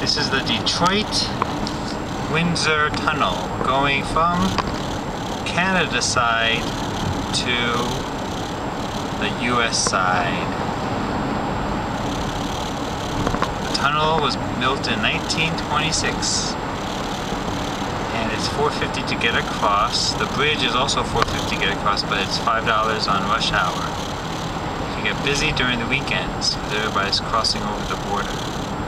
This is the Detroit Windsor Tunnel going from Canada side to the US side. The tunnel was built in 1926 and it's 450 to get across. The bridge is also 450 to get across but it's $5 on rush hour. You get busy during the weekends because everybody's crossing over the border.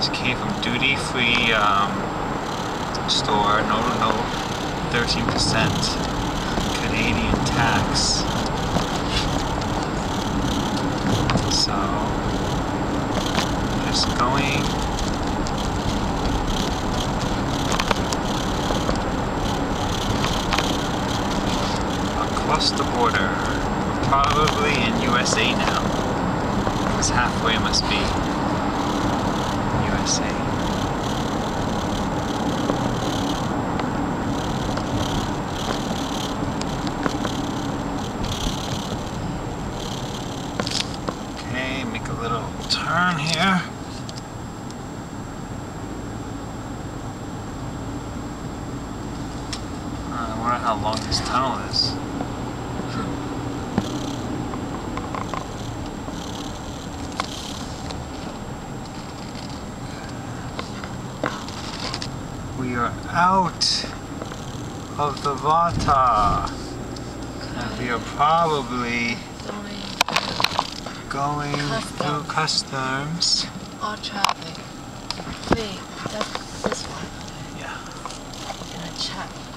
This came from duty free um, store, no, no 13% Canadian tax. So, just going across the border. Probably in USA now. Because halfway must be USA. Okay, make a little turn here. I wonder how long this tunnel is. We are out of the Vata. And we are probably Going going through customs. all traffic. Wait, that's this one. Yeah. Gonna check.